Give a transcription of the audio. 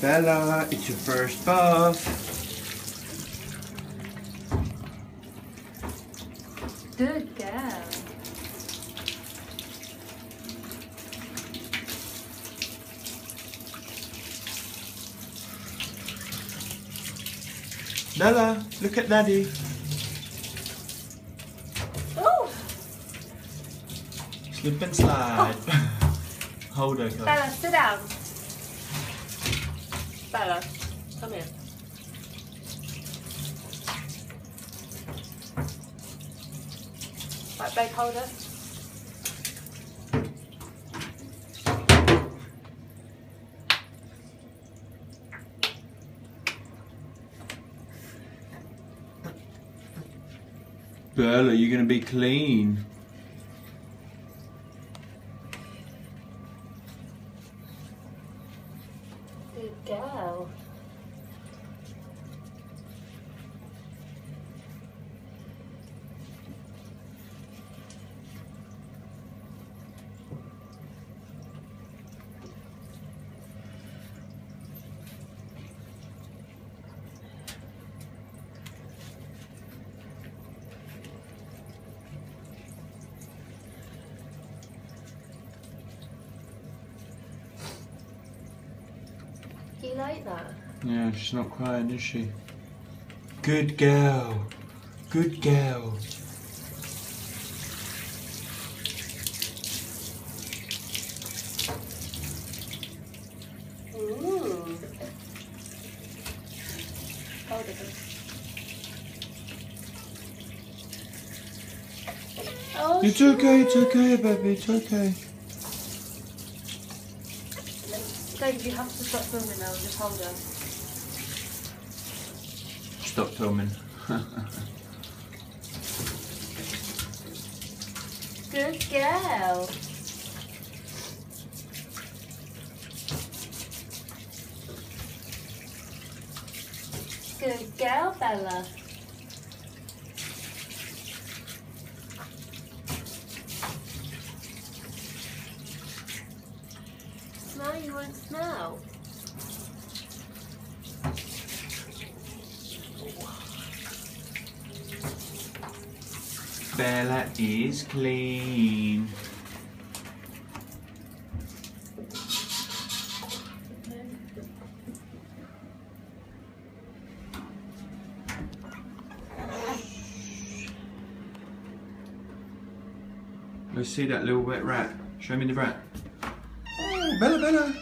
Bella, it's your first bath. Good girl. Bella, look at daddy. Oh, Slip and slide. Oh. Hold her. girl. Bella, sit down. Bella, come here. Right, hold it. Bella, you're gonna be clean. Good like that? Yeah, she's not crying, is she? Good girl. Good girl. Ooh. Oh, It's okay, it's okay, baby, it's okay. David, you have to stop filming now. Just hold her. Stop filming. Good girl. Good girl, Bella. Smell, you won't. Bella is clean. Let's see that little wet rat. Show me the rat. Bella, Bella.